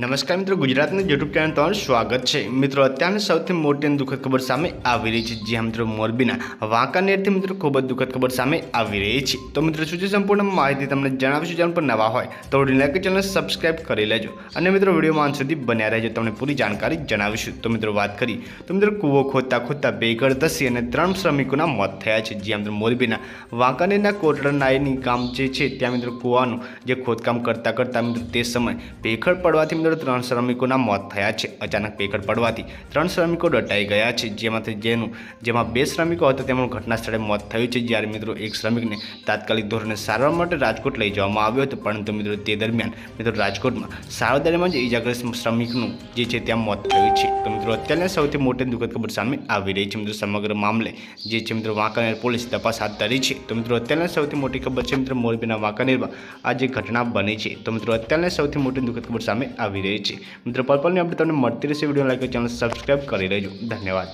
નમસ્કાર મિત્રો, ગુજરાતના યુટ્યુબ ચેનલ તમારું સ્વાગત છે. મિત્રો, અત્યારની સૌથી મોટી અને દુઃખદ ખબર સામે આવી રહી છે. જ્યાં મિત્રો, મોરબીના વાંકાનેરથી મિત્રો ખૂબ જ દુઃખદ ખબર સામે આવી રહી છે. તો મિત્રો, શું છે સંપૂર્ણ માહિતી તમને જણાવીશું, ચેનલ પર નવા હોય તો લાઈક ચેનલ સબસ્ક્રાઇબ કરી લેજો. અને મિત્રો વિડીયોમાં અંત સુધી બન્યા રહેજો. તમને પૂરી જાણકારી જણાવીશું. તો મિત્રો, વાત કરી તો મિત્રો, કૂવો ખોદતા ખોદતા બે ઘર ધસી અને ત્રણ શ્રમિકોના મોત થયા છે. જ્યાં મિત્રો, મોરબીના વાંકાનેરના કોટડનાયની કામ જે છે, ત્યાં મિત્રો, કૂવાનું જે ખોદકામ કરતા કરતા મિત્રો, તે સમય ભેખડ પડવાથી ત્રણ શ્રમિકોના મોત થયા છે. અચાનક પેકડ પડવાથી ત્રણ શ્રમિકો દટાઈ ગયા છે. જેમાંથી જેનું, જેમાં બે શ્રમિકો હતા તેમનું ઘટના સ્થળે મોત થયું છે. જ્યારે મિત્રો એક શ્રમિકને તાત્કાલિક ધોરણે સારવાર માટે રાજકોટ લઈ જવામાં આવ્યો હતો. પરંતુ મિત્રો તે દરમિયાન મિત્રો રાજકોટમાં સારવારમાં જ ઇજાગ્રસ્ત શ્રમિકનું જે છે ત્યાં મોત થયું છે. તો મિત્રો અત્યારની સૌથી મોટી દુઃખદ ખબર સામે આવી રહી છે. મિત્રો સમગ્ર મામલે જે છે મિત્રો વાંકાનેર પોલીસ તપાસ હાથ ધરી છે. તો મિત્રો અત્યારની સૌથી મોટી ખબર છે. મિત્રો મોરબીના વાંકાનેરમાં આ જે ઘટના બની છે. તો મિત્રો અત્યારની સૌથી મોટી દુઃખદ ખબર સામે આવી રહી છે. મિત્રો પર્પલની અપડેટ તમને મળતી રહેશે વીડિયો લાઈક ચેનલ સબસ્ક્રાઈબ કરી લેજો ધન્યવાદ.